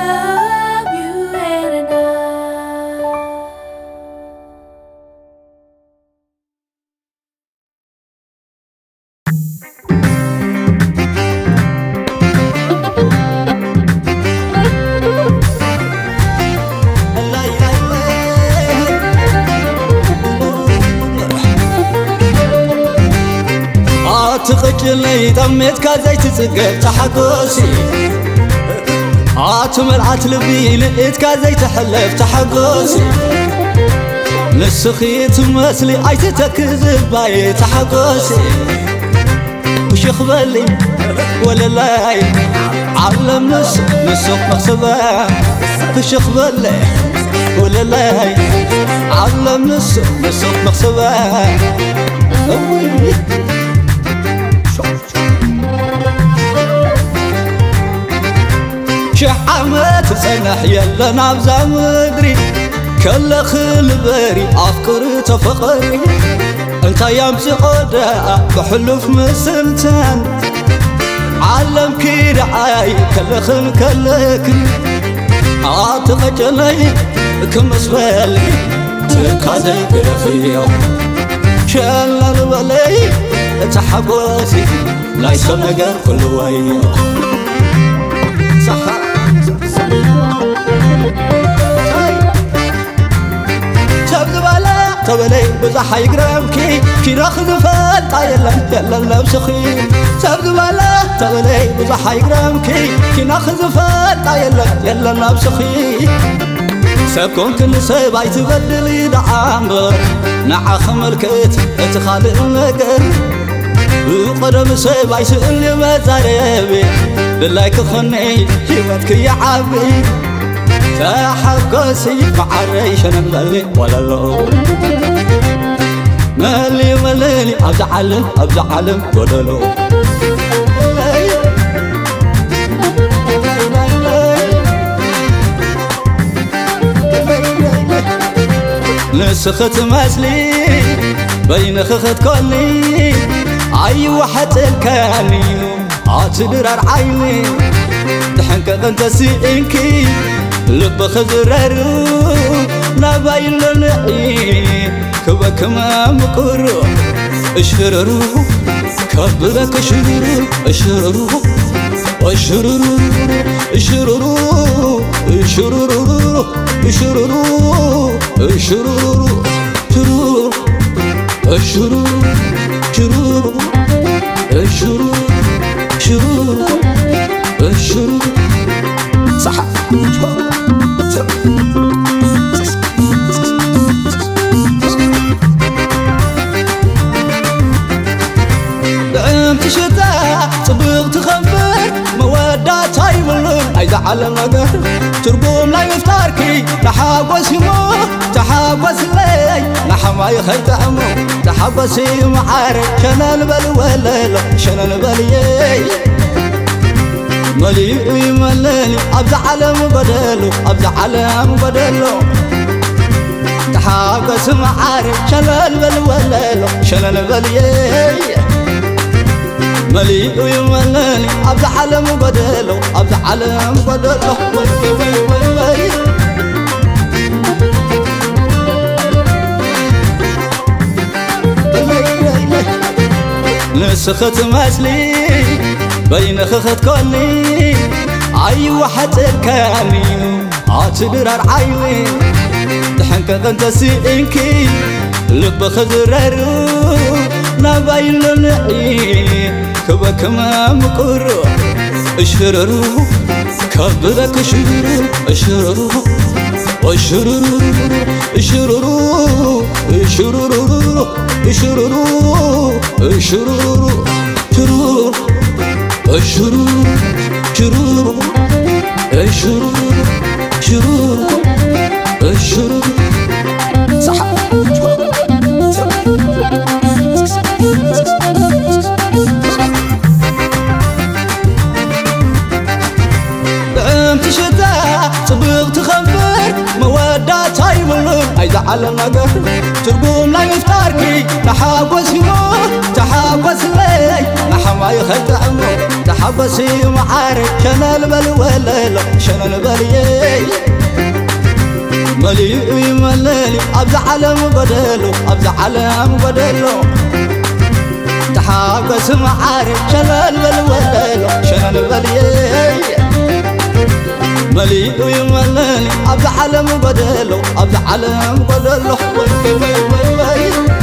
love you and I. هاتو ملعت لبي كازي تحلف تحقوس نسخي تمسلي عيتتكذب باي تحقوس وش يخبلي ولا لاي علم نس نسخ مخصبة وش يخبلي ولا لاي علم نس نسخ مخصبة ዓመት ጸንሕ የለን ኣብዛ ምድሪ ከለኽ ልበሪ ኣፍቅሪ ተፈቐሪ እንታይ ኣምፅኦ ደኣ ብሕሉፍ ምስልተን ዓለም ክድዓይ ከለኽን ከለክን ኣትቐጨለይ ክመስበሊ ትካዘይ ግረፍዮ ሸላ ልበለይ እቲ ሓጐሲ ናይ ሰብ ነገር ኩሉ ተበለይ ብዙሕ ኣይግረምኪ ኪረኽ ዝፈልጣ የለን የለን ነብስኺ ሰብ ዝበለ ተበለይ ብዙሕ ኣይግረምኪ ኪነኽ ዝፈልጣ የለን የለን ነብስኺ ሰብ ኮንክ ንሰብ ኣይትበድል ደዓ እምበር ንዓኸ መልክት እቲ ካልእ ነገር ብቐደም ሰብ ኣይስእል መዛረቢ ብላይ ክኾነ ሕይወት ክየዓቢ ተሓጐሲ መዓረይ ሸነመሊ ወለሎ መሊ መለሊ ኣብዛ ዓለም ኣብዛ ዓለም ጎደሎ ንስኺ ትመስሊ በይንኺ ክትኮኒ ኣይዋሓፅልከኒ ኣትድራር ዓይኒ ድሕንቀቕ እንተሲእንኪ ልብኺ ዝረሩ ናባይሎንዒ ክበክመ ምቁሩ እሽርሩ ከብበክ እሽርሩ እሽርሩ እሽርሩ እሽርሩ እሽርሩ እሽርሩ እሽርሩ ሽሩሩ እሽሩ علمده ترقوم لا يفتاركي تحاوس مو تحاوس لي لحماي خير تعمو تحاوسي معارك. شنن بالولل شنن باليي مليء يملني أبز علم بدلو أبز علم بدلو تحبس معارك. شنن بالولل شنن باليي مليء يملاني أبز علم بدله أبز علم بدله والكبي والمي مسلي بين خخت كوني. عي وحتركاني عاتبر عيوي تحنك غنتسي إنكي لبخ زرارو ናባይሎንዒ ክበክመ ምቁሩ እሽርሩ ከብበክ እሽርሩ እሽርሩ እሽርሩ እሽርሩ እሽርሩ እሽርሩ እሽርሩ ሽሩሩ እሽሩ ሽሩሩ እሽሩ صبغ تخبر مودة تايملو أيضا على نقر ترقوم لا يفتاركي تحاقوسي مو تحاقوس لي نحما يخيط عمو تحاقوسي معارك كان البل وليل شان البلي ملي يمللي أبزع على مبدلو أبزع على مبدلو تحاقوس معارك كان البل وليل شان البلي مليء يملني عبد حلم بدلو عبد حلم بدلو. وي وي وي